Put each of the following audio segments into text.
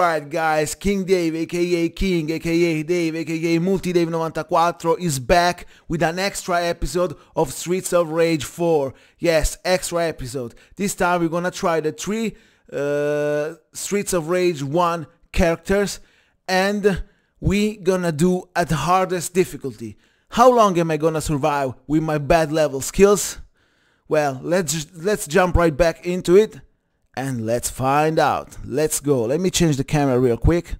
Alright guys, King Dave aka King aka Dave aka Multi Dave 94 is back with an extra episode of Streets of Rage 4. Yes, extra episode. This time we're gonna try the three uh, Streets of Rage 1 characters and we gonna do at hardest difficulty. How long am I gonna survive with my bad level skills? Well, let's let's jump right back into it and let's find out. Let's go. Let me change the camera real quick.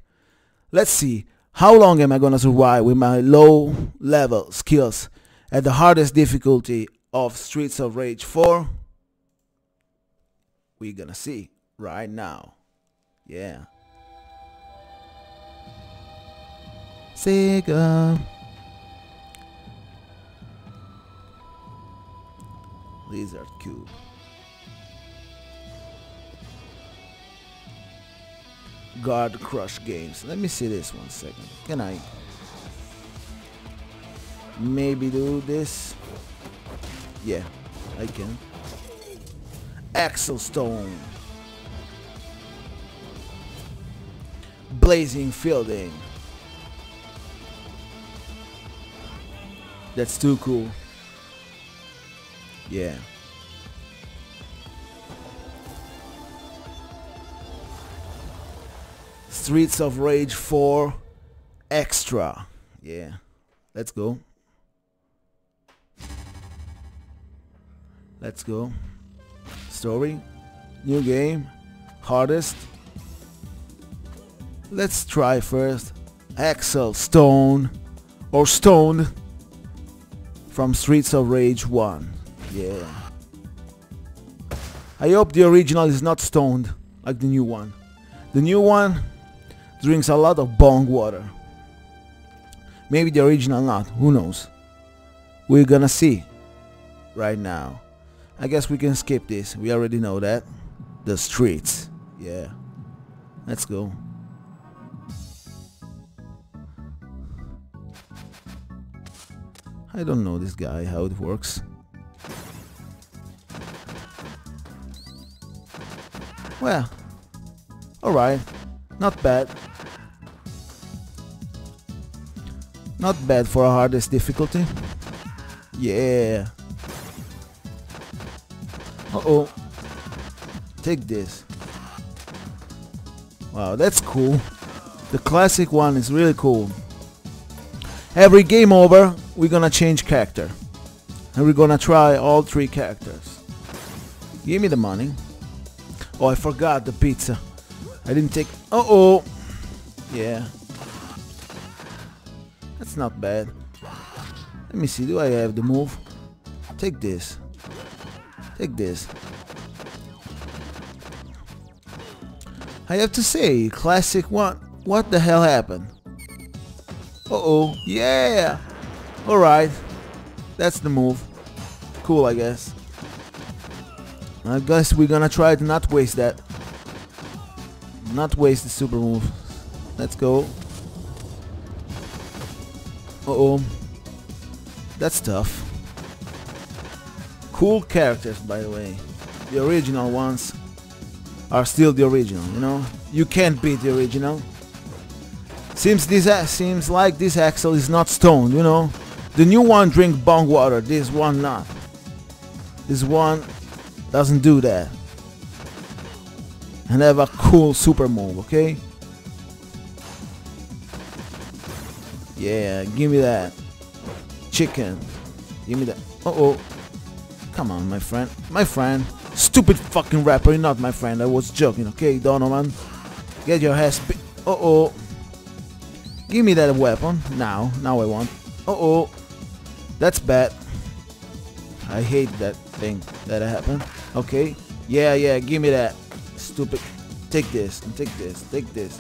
Let's see. How long am I gonna survive with my low level skills at the hardest difficulty of Streets of Rage 4? We're gonna see right now. Yeah. Sega. Lizard Cube. Guard Crush Games. Let me see this one second. Can I maybe do this? Yeah, I can. Axel Stone. Blaze Fielding. That's too cool. Yeah. Streets of Rage 4 Extra. Yeah. Let's go. Let's go. Story. New game. Hardest. Let's try first. Axel Stone. Or Stone. From Streets of Rage 1. Yeah. I hope the original is not stoned like the new one. The new one drinks a lot of bong water. Maybe the original not, who knows. We're gonna see right now. I guess we can skip this, we already know that. The streets, yeah. Let's go. I don't know this guy, how it works. Well, alright, not bad. Not bad for a hardest difficulty. Yeah. Uh-oh. Take this. Wow, that's cool. The classic one is really cool. Every game over, we're gonna change character. And we're gonna try all three characters. Give me the money. Oh, I forgot the pizza. I didn't take... Uh-oh. Yeah. That's not bad. Let me see, do I have the move? Take this. Take this. I have to say, classic one. What the hell happened? Uh-oh. Yeah! Alright. That's the move. Cool, I guess. I guess we're gonna try to not waste that. Not waste the super move. Let's go. Uh-oh. That's tough. Cool characters, by the way. The original ones are still the original, you know? You can't beat the original. Seems this uh, seems like this Axel is not stoned, you know? The new one drink bong water, this one not. This one doesn't do that. And have a cool super move, okay? Yeah, give me that. Chicken. Give me that. Uh-oh. Come on, my friend. My friend. Stupid fucking rapper, you're not my friend. I was joking, okay, Donovan? Get your ass Uh-oh. Give me that weapon. Now. Now I want. Uh-oh. That's bad. I hate that thing that happened. Okay. Yeah, yeah, give me that. Stupid. Take this. Take this. Take this.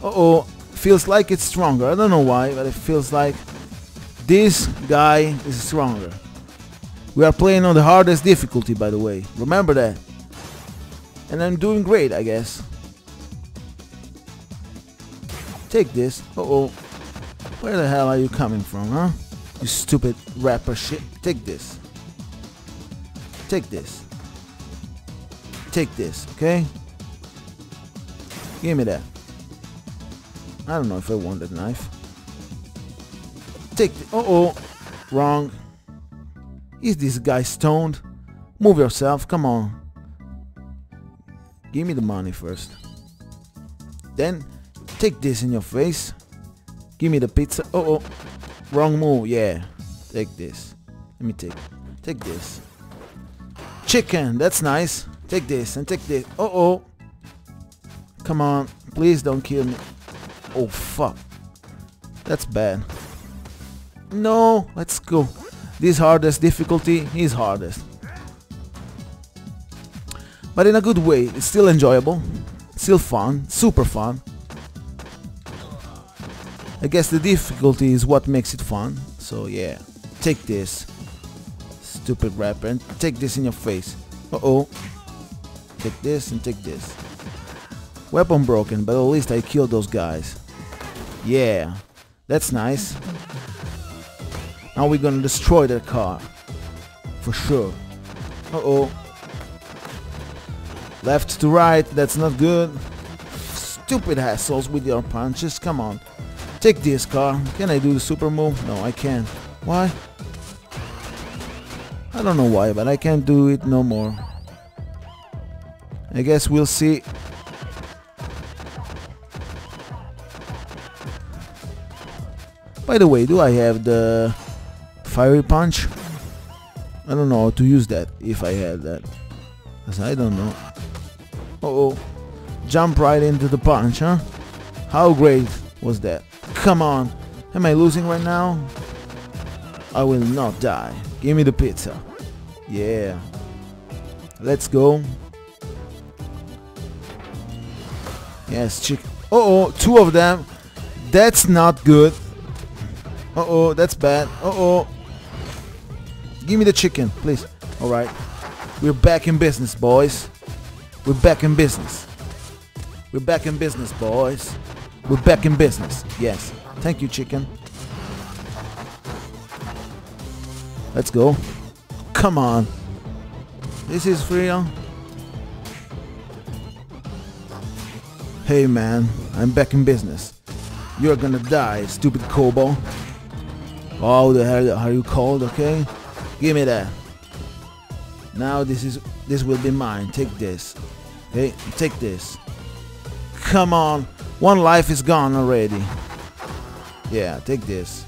Uh-oh. Feels like it's stronger. I don't know why, but it feels like this guy is stronger. We are playing on the hardest difficulty, by the way. Remember that. And I'm doing great, I guess. Take this. Uh-oh. Where the hell are you coming from, huh? You stupid rapper shit. Take this. Take this. Take this, okay? Give me that. I don't know if I want that knife. Take the, uh-oh. Wrong. Is this guy stoned? Move yourself, come on. Give me the money first. Then take this in your face. Give me the pizza. Uh oh. Wrong move, yeah. Take this. Let me take take this. Chicken, that's nice. Take this and take this. Uh oh. Come on. Please don't kill me. Oh fuck. That's bad. No, let's go. This hardest difficulty is hardest. But in a good way, it's still enjoyable, still fun, super fun. I guess the difficulty is what makes it fun, so yeah. Take this, stupid rapper, and take this in your face. Uh-oh. Take this and take this. Weapon broken, but at least I killed those guys. Yeah, that's nice. Now we're gonna destroy that car. For sure. Uh-oh. Left to right, that's not good. Stupid assholes with your punches, come on. Take this car. Can I do the super move? No, I can't. Why? I don't know why, but I can't do it no more. I guess we'll see. By the way, do I have the Fiery punch? I don't know how to use that if I had that. Cause I don't know. Uh oh. Jump right into the punch, huh? How great was that? Come on. Am I losing right now? I will not die. Give me the pizza. Yeah. Let's go. Yes, chick. Uh oh, two of them. That's not good. Uh oh, that's bad. Uh oh. Give me the chicken, please. Alright. We're back in business, boys. We're back in business. We're back in business, boys. We're back in business. Yes. Thank you, chicken. Let's go. Come on. This is real. Hey man, I'm back in business. You're gonna die, stupid Kobo. Oh, the hell are you cold? okay? Give me that. Now this is this will be mine. Take this. Okay, take this. Come on. One life is gone already. Yeah, take this.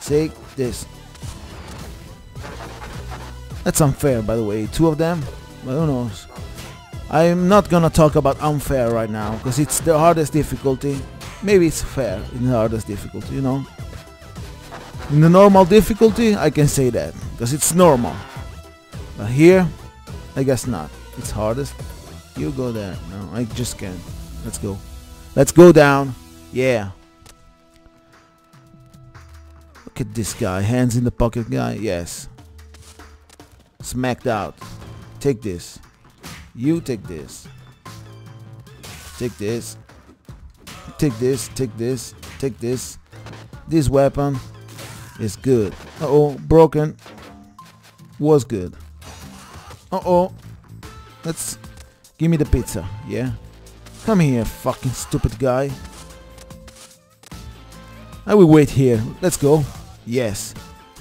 Take this. That's unfair, by the way. Two of them? But who knows? I'm not gonna talk about unfair right now, because it's the hardest difficulty. Maybe it's fair in the hardest difficulty, you know? In the normal difficulty, I can say that, because it's normal. But here, I guess not. It's hardest. You go there. No, I just can't. Let's go. Let's go down. Yeah. Look at this guy. Hands in the pocket guy. Yes. Smacked out. Take this. You take this. Take this. Take this. Take this. Take this. This weapon is good. Uh-oh, broken. Was good. Uh-oh. Let's... Give me the pizza, yeah? Come here, fucking stupid guy. I will wait here. Let's go. Yes.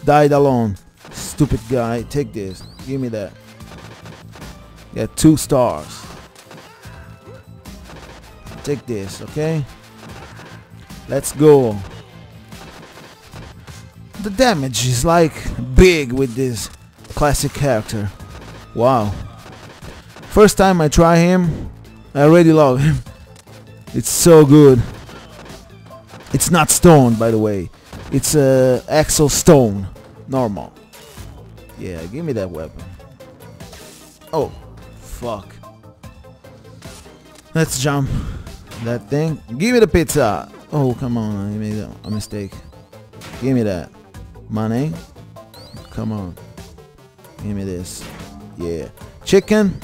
Died alone. Stupid guy. Take this. Give me that. Yeah, two stars. Take this, okay? Let's go the damage is like big with this classic character. Wow. First time I try him, I already love him. It's so good. It's not stone, by the way. It's uh, Axel Stone. Normal. Yeah, give me that weapon. Oh, fuck. Let's jump that thing. Give me the pizza. Oh, come on. I made a mistake. Give me that. Money. Come on. Give me this. Yeah. Chicken?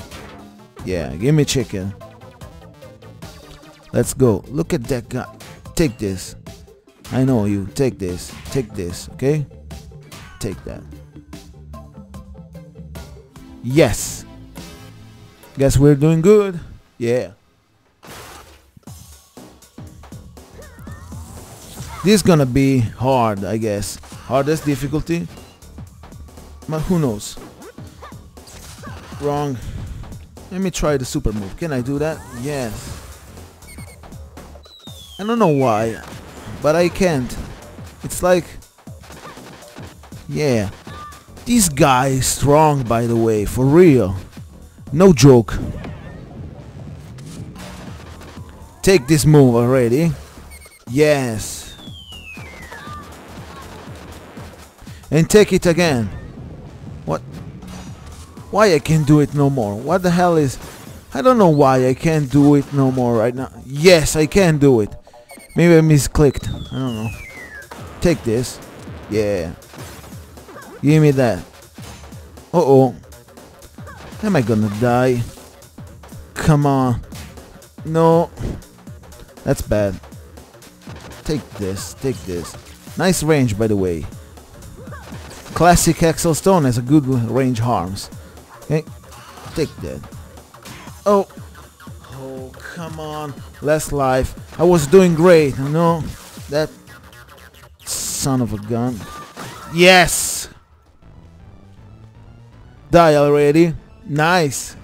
Yeah, give me chicken. Let's go. Look at that guy. Take this. I know you. Take this. Take this. Okay? Take that. Yes. Guess we're doing good. Yeah. This is gonna be hard, I guess. Hardest difficulty. But who knows? Wrong. Let me try the super move. Can I do that? Yes. I don't know why, but I can't. It's like... Yeah. This guy is strong, by the way, for real. No joke. Take this move already. Yes. And take it again. What? Why I can't do it no more? What the hell is... I don't know why I can't do it no more right now. Yes, I can do it. Maybe I misclicked. I don't know. Take this. Yeah. Give me that. Uh-oh. Am I gonna die? Come on. No. That's bad. Take this. Take this. Nice range, by the way. Classic Axel Stone has a good range harms. Okay. Take that. Oh. Oh, come on. last life. I was doing great. No. That son of a gun. Yes! Die already. Nice.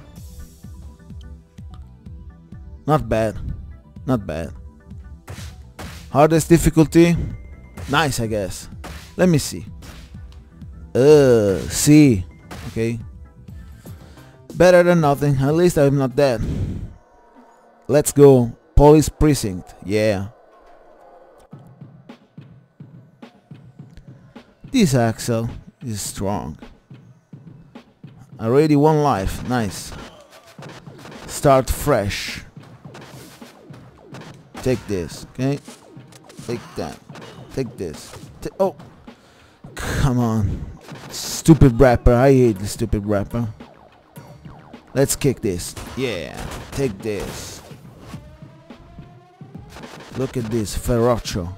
Not bad. Not bad. Hardest difficulty. Nice, I guess. Let me see. Uh, see. Okay. Better than nothing. At least I'm not dead. Let's go. Police precinct. Yeah. This Axel is strong. Already one life. Nice. Start fresh. Take this, okay? Take that. Take this. Ta oh! Come on. Stupid rapper. I hate this stupid rapper. Let's kick this. Yeah. Take this. Look at this. Ferocio.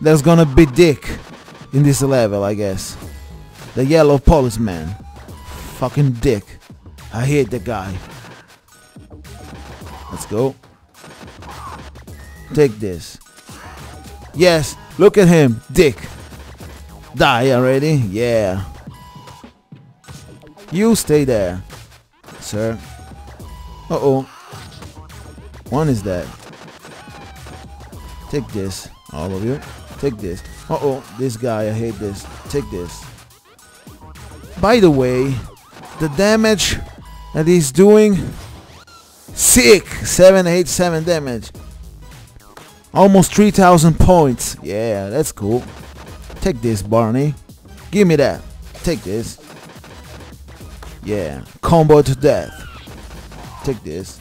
There's gonna be Dick in this level, I guess. The yellow policeman. Fucking dick. I hate the guy. Let's go. Take this. Yes, look at him. Dick. Die already? Yeah. You stay there, sir. Uh-oh. One is dead. Take this, all of you. Take this. Uh-oh, this guy, I hate this. Take this. By the way, the damage that he's doing, sick! 787 damage. Almost 3000 points. Yeah, that's cool. Take this, Barney. Give me that. Take this. Yeah, combo to death. Take this.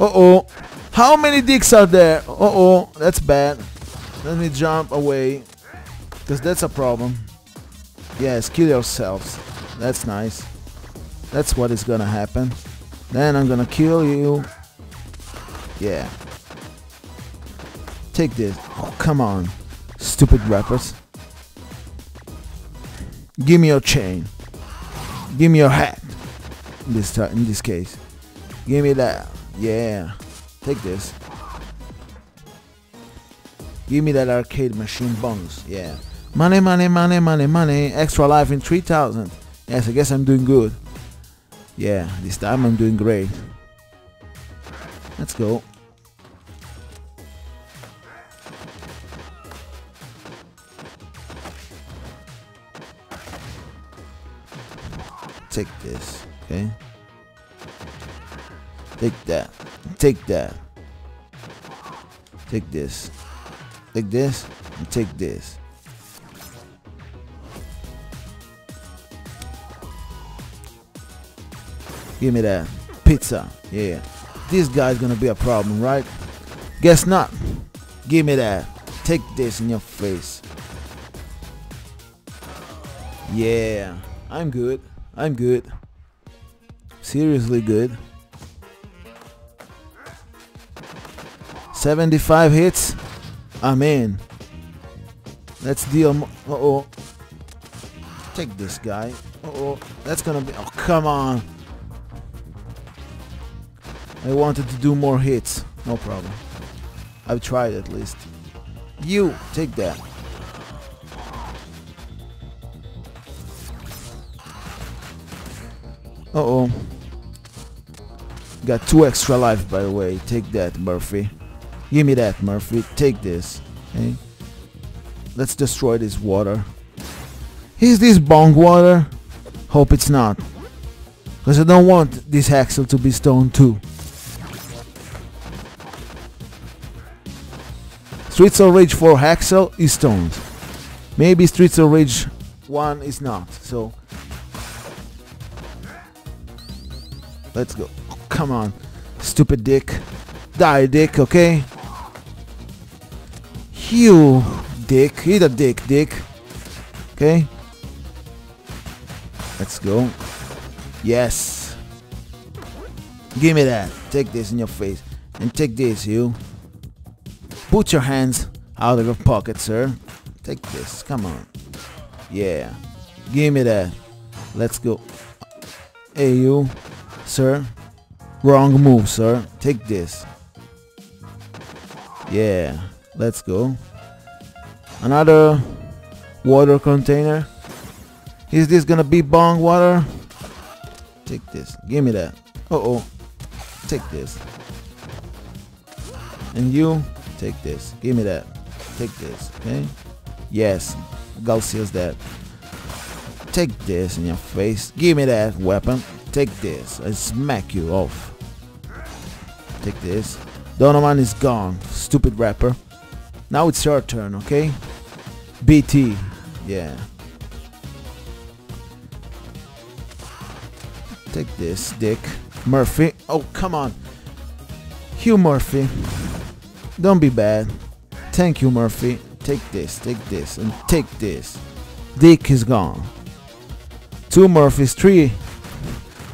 Uh-oh. How many dicks are there? Uh-oh, that's bad. Let me jump away. Because that's a problem. Yes, kill yourselves. That's nice. That's what is gonna happen. Then I'm gonna kill you. Yeah. Take this. Oh, come on. Stupid rappers. Give me your chain. Give me your hat. This time, in this case. Give me that. Yeah. Take this. Give me that arcade machine bonus. Yeah. Money, money, money, money, money. Extra life in 3000. Yes, I guess I'm doing good. Yeah, this time I'm doing great. Let's go. Take this, okay? Take that. Take that. Take this. Take this and take this. Give me that. Pizza. Yeah. This guy's gonna be a problem, right? Guess not. Give me that. Take this in your face. Yeah. I'm good. I'm good. Seriously good. 75 hits. I'm in. Let's deal. Uh oh. Take this guy. Uh oh. That's gonna be. Oh, come on. I wanted to do more hits. No problem. I've tried at least. You, take that. Uh-oh. Got two extra life, by the way. Take that, Murphy. Give me that, Murphy. Take this. Okay? Let's destroy this water. Is this bong water? Hope it's not. Because I don't want this Haxel to be stoned too. Streets of Rage 4 Haxel is stoned. Maybe Streets of Rage 1 is not. So let's go. Come on, stupid dick. Die, dick, okay? You dick. Eat a dick, dick. Okay? Let's go. Yes. Give me that. Take this in your face. And take this, you. Put your hands out of your pocket, sir. Take this. Come on. Yeah. Give me that. Let's go. Hey, you. Sir. Wrong move, sir. Take this. Yeah. Let's go. Another water container. Is this gonna be bong water? Take this. Give me that. Uh oh. Take this. And you Take this. Give me that. Take this. Okay? Yes. Galsia's that. Take this in your face. Give me that weapon. Take this. I smack you off. Take this. Donovan is gone. Stupid rapper. Now it's your turn, okay? BT. Yeah. Take this, Dick. Murphy. Oh, come on. Hugh Murphy. Don't be bad. Thank you, Murphy. Take this, take this, and take this. Dick is gone. Two Murphys, three.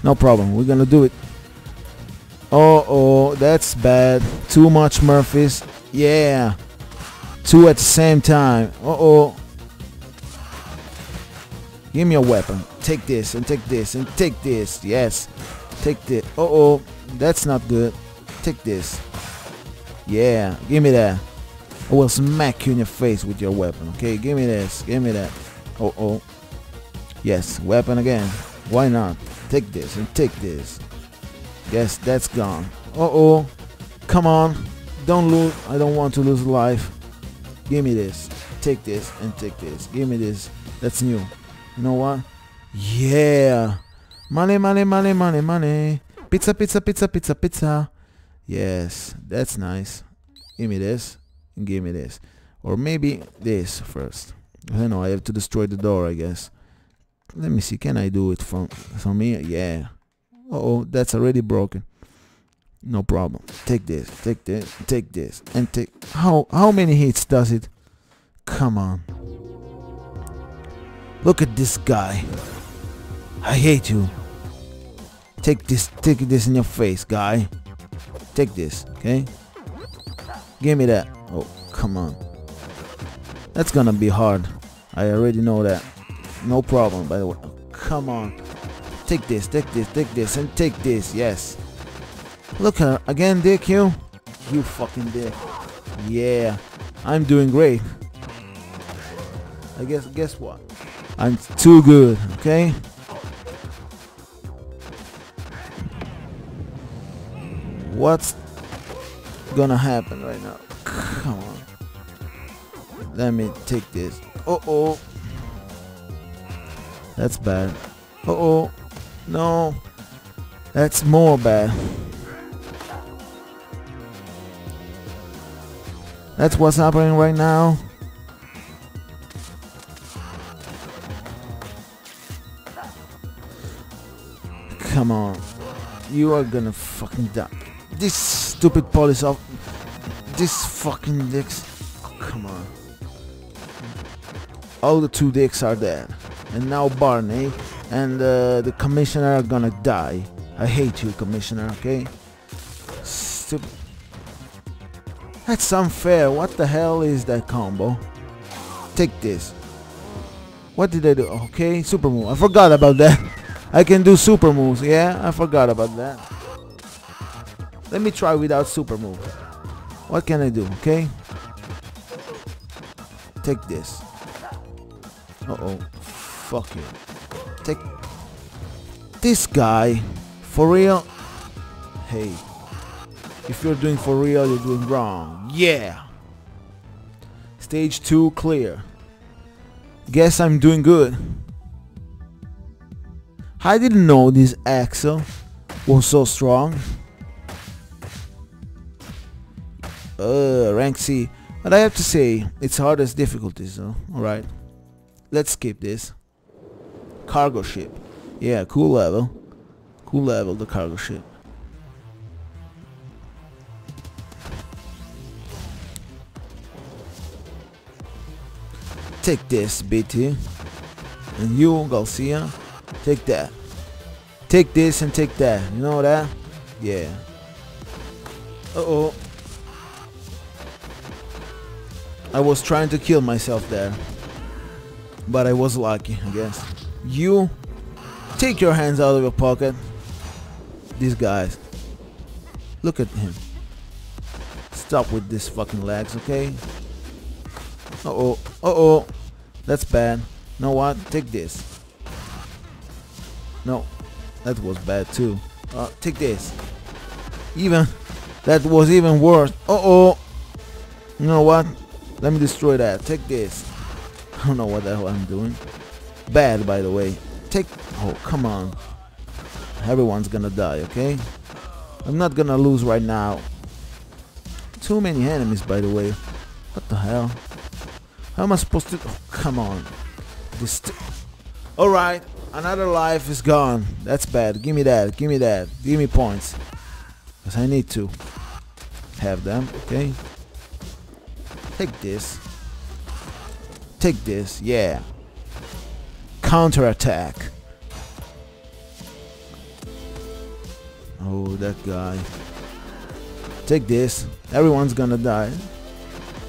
No problem, we're gonna do it. Oh, oh, that's bad. Too much Murphys. Yeah. Two at the same time. Uh oh. Give me a weapon. Take this and take this and take this. Yes. Take this. Uh oh. That's not good. Take this. Yeah, give me that. I will smack you in your face with your weapon. Okay, give me this. Give me that. Oh, oh. Yes, weapon again. Why not? Take this and take this. Yes, that's gone. Uh-oh. Come on. Don't lose. I don't want to lose life. Give me this. Take this and take this. Give me this. That's new. You know what? Yeah. Money, money, money, money, money. Pizza, pizza, pizza, pizza, pizza. Yes, that's nice. Give me this give me this. Or maybe this first. I don't know, I have to destroy the door, I guess. Let me see, can I do it from, from here? Yeah. Oh that's already broken. No problem. Take this, take this, take this, and take... How, how many hits does it? Come on. Look at this guy. I hate you. Take this, take this in your face, guy. Take this, okay? Give me that. Oh, come on. That's gonna be hard. I already know that. No problem, by the way. come on. Take this, take this, take this, and take this. Yes. Look at her. Again, dick, you? You fucking dick. Yeah. I'm doing great. I guess, guess what? I'm too good, okay? What's gonna happen right now? Come on. Let me take this. Uh oh. That's bad. Uh oh. No. That's more bad. That's what's happening right now. Come on. You are gonna fucking die. This stupid police off. this fucking dicks. Come on. All the two dicks are dead. And now Barney and uh, the commissioner are gonna die. I hate you, commissioner, okay? Stupid. That's unfair. What the hell is that combo? Take this. What did I do? Okay, super move. I forgot about that. I can do super moves. Yeah, I forgot about that. Let me try without super move. What can I do, okay? Take this. Uh-oh. Fuck you. Take this guy. For real? Hey. If you're doing for real, you're doing wrong. Yeah. Stage 2 clear. Guess I'm doing good. I didn't know this Axel was so strong. Uh, rank C. But I have to say, it's hardest difficulties, so alright. Let's skip this. Cargo ship. Yeah, cool level. Cool level, the cargo ship. Take this, BT. And you, Garcia, take that. Take this and take that. You know that? Yeah. Uh-oh. I was trying to kill myself there. But I was lucky, I guess. You take your hands out of your pocket. These guys. Look at him. Stop with this fucking legs, okay? Uh-oh. Uh-oh. That's bad. Know what? Take this. No. That was bad too. Uh, take this. Even. That was even worse. Uh-oh. You know what? Let me destroy that. Take this. I don't know what the hell I'm doing. Bad, by the way. Take... Oh, come on. Everyone's gonna die, okay? I'm not gonna lose right now. Too many enemies, by the way. What the hell? How am I supposed to... Oh, come on. This... Alright. Another life is gone. That's bad. Give me that. Give me that. Give me points. Because I need to have them, okay? Take this. Take this, yeah. Counter attack. Oh, that guy. Take this. Everyone's gonna die.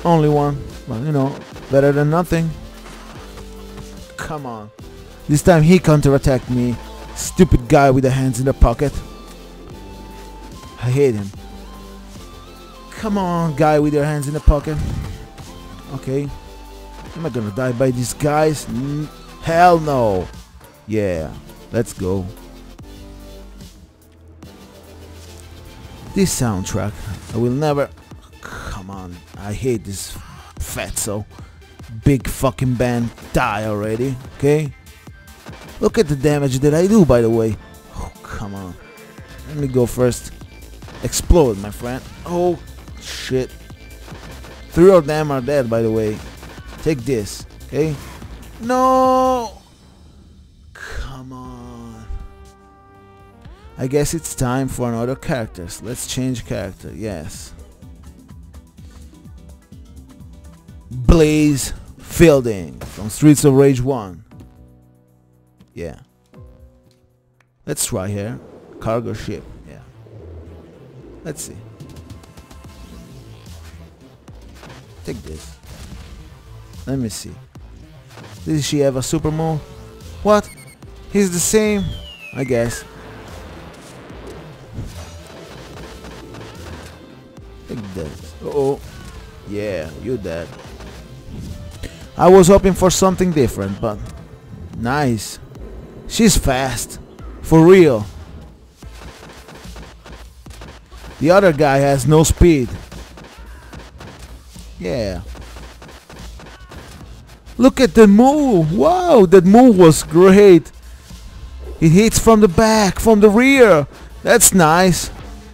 Only one. But, you know, better than nothing. Come on. This time he counter-attacked me. Stupid guy with the hands in the pocket. I hate him. Come on, guy with your hands in the pocket. Okay. Am I gonna die by these guys? Hell no. Yeah, let's go. This soundtrack, I will never... Come on, I hate this fatso. Big fucking band, die already, okay? Look at the damage that I do, by the way. Oh, come on. Let me go first. Explode, my friend. Oh, shit. Three of them are dead, by the way. Take this, okay? No! Come on. I guess it's time for another characters. Let's change character, yes. Blaze Fielding from Streets of Rage 1. Yeah. Let's try here. Cargo ship. Yeah. Let's see. Take this. Let me see. Did she have a super move? What? He's the same? I guess. Uh oh. Yeah, you dead. I was hoping for something different, but nice. She's fast. For real. The other guy has no speed. Yeah. Look at the move. Wow, that move was great. It hits from the back, from the rear. That's nice.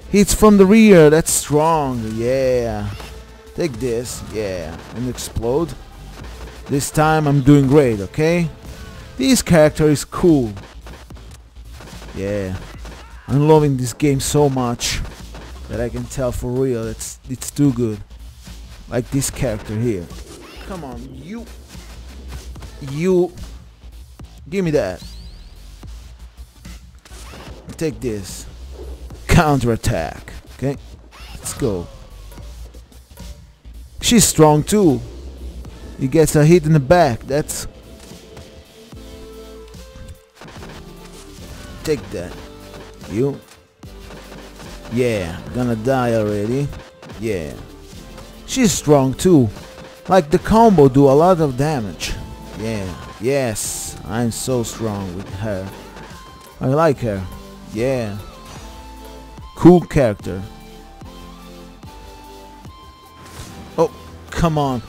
Hits from the rear. That's strong. Yeah. Take this. Yeah. And explode. This time I'm doing great, okay? This character is cool. Yeah. I'm loving this game so much that I can tell for real it's it's too good. Like this character here. Come on, you you give me that. Take this. Counter attack. Okay? Let's go. She's strong too. He gets a hit in the back. That's Take that. You. Yeah, gonna die already. Yeah. She's strong too. Like the combo do a lot of damage. Yeah, yes, I'm so strong with her. I like her. Yeah. Cool character. Oh, come on.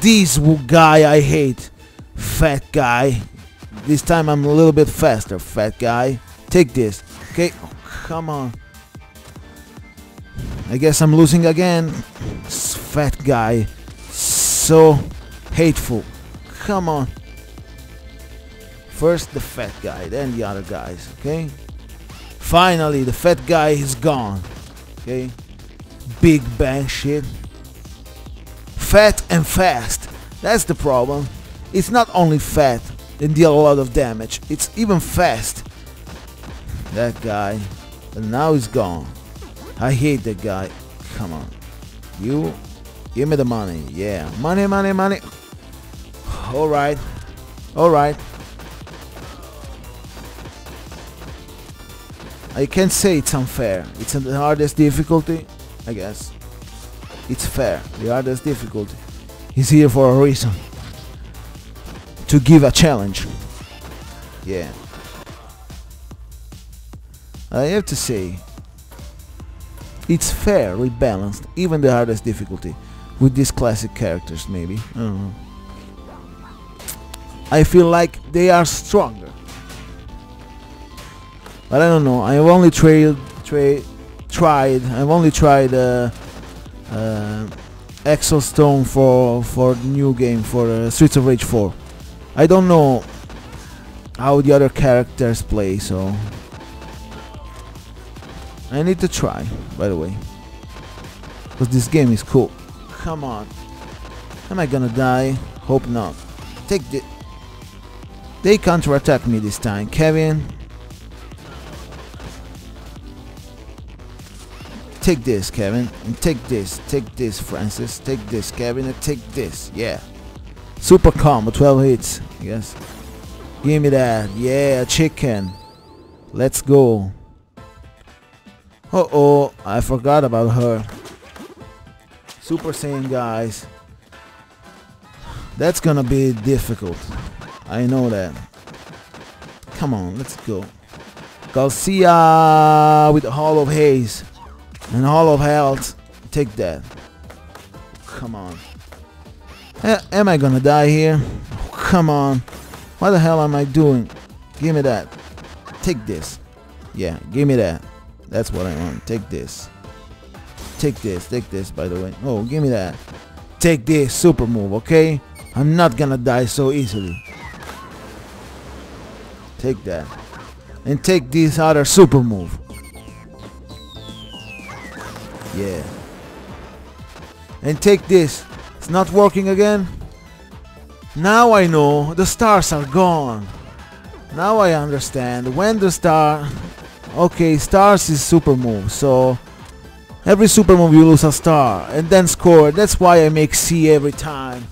This guy I hate. Fat guy. This time I'm a little bit faster, fat guy. Take this. Okay, oh, come on. I guess I'm losing again. Fat guy. So hateful. Come on. First the fat guy, then the other guys, okay? Finally, the fat guy is gone. Okay? Big bang shit. Fat and fast. That's the problem. It's not only fat and deal a lot of damage, it's even fast. That guy. And now he's gone. I hate that guy. Come on. You give me the money. Yeah. Money, money, money. Alright. Alright. I can't say it's unfair. It's the hardest difficulty, I guess. It's fair. The hardest difficulty is here for a reason. To give a challenge. Yeah. I have to say, it's fairly balanced, even the hardest difficulty, with these classic characters maybe. I don't know. I feel like they are stronger but I don't know. I've only tried, tra tried. I've only tried uh, uh, Exo for for new game for uh, Streets of Rage 4. I don't know how the other characters play, so I need to try. By the way, because this game is cool. Come on, am I gonna die? Hope not. Take the. They counter-attack me this time, Kevin. Take this, Kevin. And take this. Take this, Francis. Take this, Kevin. And take this. Yeah. Super combo. 12 hits. Yes. Give me that. Yeah, chicken. Let's go. Uh-oh. I forgot about her. Super Saiyan, guys. That's gonna be difficult. I know that. Come on, let's go. Garcia with Hall of Haze. And Hall of Health, take that. Come on. am I gonna die here? Oh, come on. What the hell am I doing? Give me that. Take this. Yeah, give me that. That's what I want. Take this. Take this. Take this, by the way. Oh, give me that. Take this super move, okay? I'm not gonna die so easily. Take that. And take this other super move. Yeah. And take this. It's not working again. Now I know the stars are gone. Now I understand when the star... Okay, stars is super move, so... Every super move you lose a star and then score. That's why I make C every time.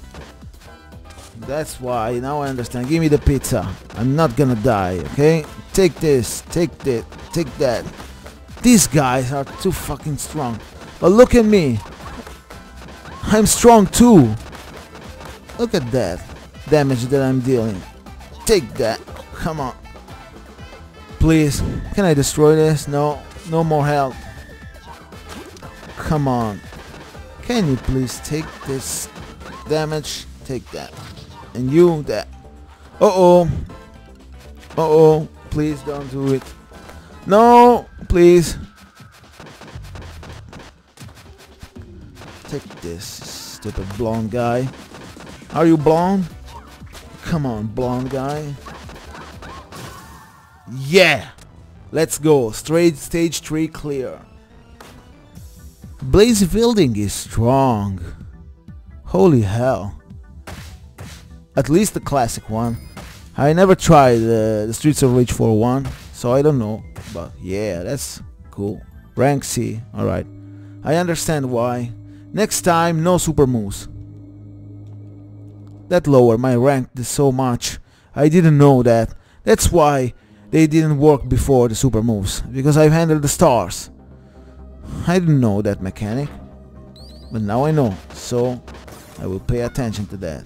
That's why. Now I understand. Give me the pizza. I'm not gonna die, okay? Take this. Take that. Take that. These guys are too fucking strong. But look at me. I'm strong too. Look at that damage that I'm dealing. Take that. Come on. Please. Can I destroy this? No. No more help. Come on. Can you please take this damage? Take that. And you that. Uh-oh. Uh-oh. Please don't do it. No, please. Take this, stupid blonde guy. Are you blonde? Come on, blonde guy. Yeah! Let's go. Straight stage 3 clear. Blaze Fielding is strong. Holy hell. At least the classic one. I never tried uh, the Streets of Rage 4 one, so I don't know. But yeah, that's cool. Rank C, alright. I understand why. Next time, no super moves. That lowered my rank so much. I didn't know that. That's why they didn't work before the super moves. Because I've handled the stars. I didn't know that mechanic. But now I know, so I will pay attention to that.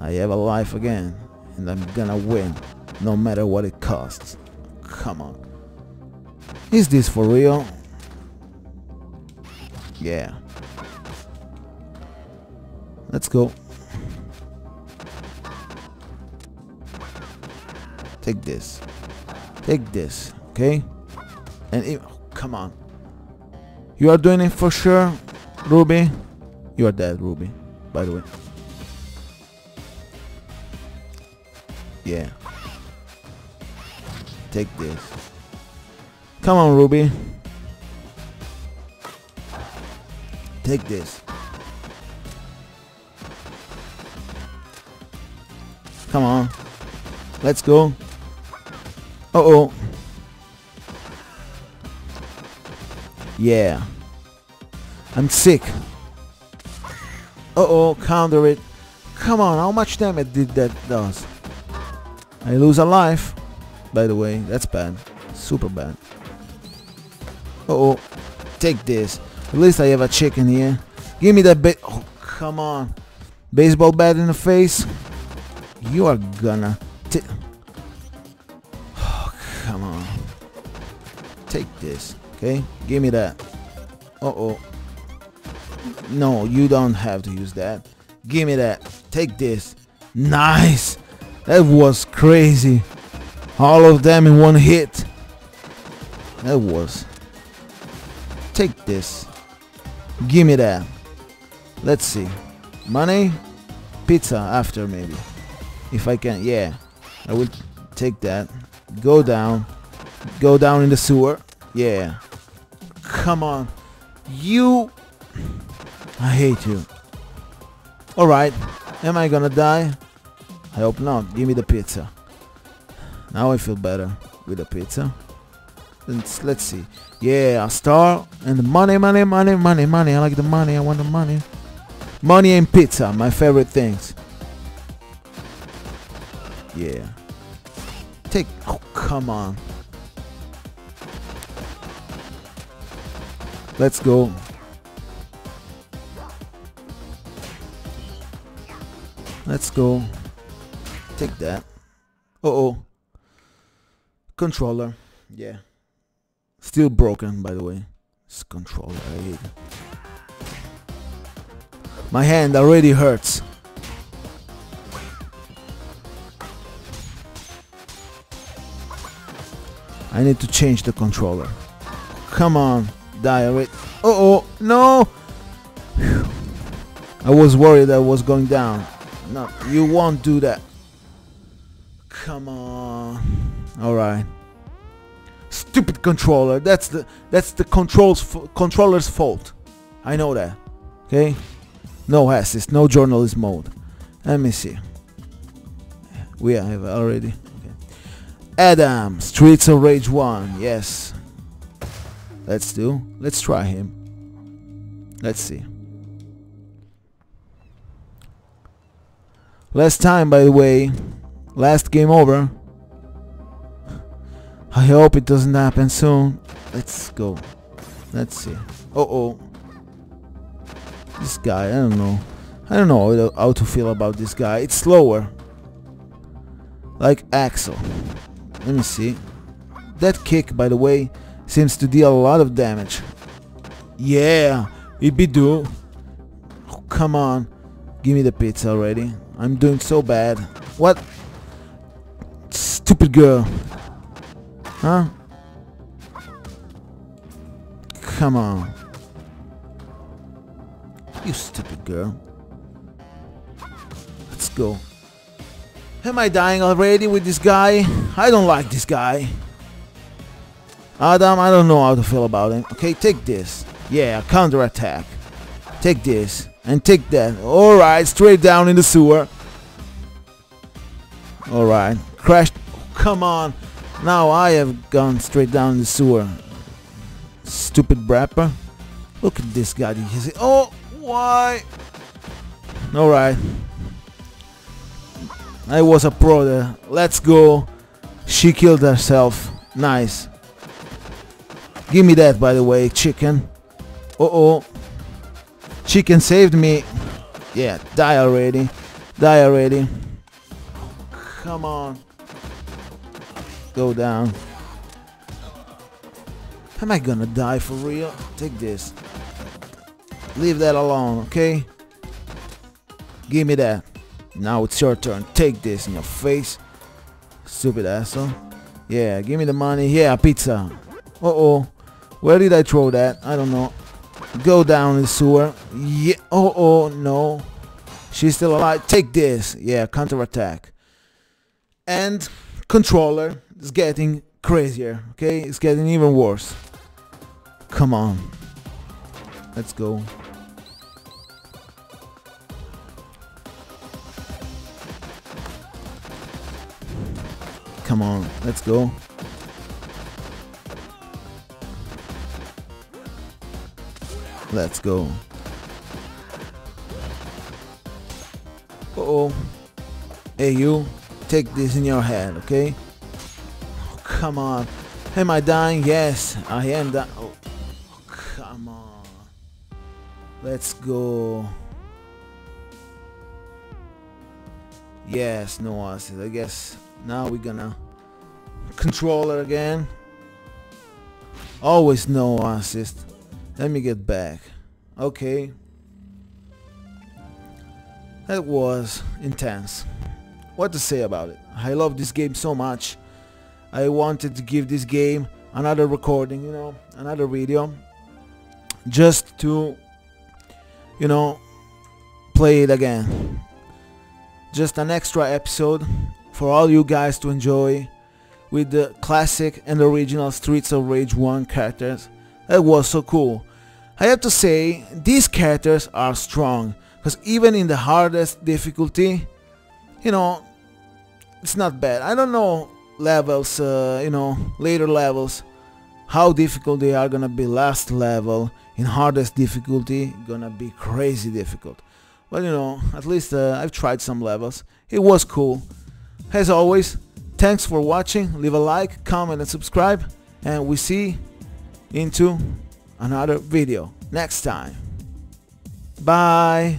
I have a life again, and I'm gonna win, no matter what it costs. Come on. Is this for real? Yeah. Let's go. Take this. Take this, okay? And oh, come on. You are doing it for sure, Ruby? You are dead, Ruby, by the way. Yeah. Take this. Come on, Ruby. Take this. Come on. Let's go. Uh-oh. Yeah. I'm sick. Uh-oh, counter it. Come on, how much damage did that does? I lose a life. By the way, that's bad. Super bad. Uh-oh. Take this. At least I have a chicken here. Give me that bit. Oh, come on. Baseball bat in the face. You are gonna... Oh, come on. Take this, okay? Give me that. Uh-oh. No, you don't have to use that. Give me that. Take this. Nice. That was crazy. All of them in one hit. That was. Take this. Give me that. Let's see. Money? Pizza after maybe. If I can. Yeah. I will take that. Go down. Go down in the sewer. Yeah. Come on. You... I hate you. Alright. Am I gonna die? I hope not. Give me the pizza. Now I feel better with the pizza. Let's, let's see. Yeah, a star and money, money, money, money, money. I like the money. I want the money. Money and pizza, my favorite things. Yeah. Take. Oh, come on. Let's go. Let's go. Take that. Uh oh. Controller. Yeah. Still broken, by the way. This controller, I hate it. My hand already hurts. I need to change the controller. Come on, die already. Uh oh, no! I was worried I was going down. No, you won't do that. Come on. Alright. Stupid controller. That's the that's the controls controller's fault. I know that. Okay? No assist, no journalist mode. Let me see. We have already. Okay. Adam, Streets of Rage 1. Yes. Let's do. Let's try him. Let's see. Last time, by the way, last game over. I hope it doesn't happen soon. Let's go. Let's see. Uh oh. This guy, I don't know. I don't know how to feel about this guy. It's slower. Like Axel. Let me see. That kick, by the way, seems to deal a lot of damage. Yeah, it be do. Oh, come on. Give me the pizza already. I'm doing so bad. What? Stupid girl. Huh? Come on. You stupid girl. Let's go. Am I dying already with this guy? I don't like this guy. Adam, I don't know how to feel about him. Okay, take this. Yeah, counter attack. Take this. And take that. Alright, straight down in the sewer. Alright. Crashed. Come on. Now I have gone straight down the sewer. Stupid brapper. Look at this guy. Oh, why? Alright. I was a pro there. Let's go. She killed herself. Nice. Give me that, by the way, chicken. Uh-oh. Chicken saved me. Yeah, die already. Die already. Come on. Go down. Am I gonna die for real? Take this. Leave that alone, okay? Give me that. Now it's your turn. Take this in your face. Stupid asshole. Yeah, give me the money. Yeah, pizza. Uh-oh. Where did I throw that? I don't know. Go down the sewer. Yeah. Oh, oh, no. She's still alive. Take this. Yeah, counterattack. And controller is getting crazier. Okay, it's getting even worse. Come on. Let's go. Come on, let's go. Let's go. Uh oh. Hey you, take this in your head, okay? Oh, come on. Am I dying? Yes, I am dying. Oh, come on. Let's go. Yes, no assist. I guess now we're gonna controller again. Always no assist. Let me get back. Okay. That was intense. What to say about it? I love this game so much. I wanted to give this game another recording, you know, another video. Just to, you know, play it again. Just an extra episode for all you guys to enjoy with the classic and original Streets of Rage 1 characters. That was so cool. I have to say, these characters are strong, because even in the hardest difficulty, you know, it's not bad. I don't know levels, uh, you know, later levels, how difficult they are gonna be last level, in hardest difficulty, gonna be crazy difficult. But you know, at least uh, I've tried some levels. It was cool. As always, thanks for watching. Leave a like, comment and subscribe. And we see into another video next time. Bye.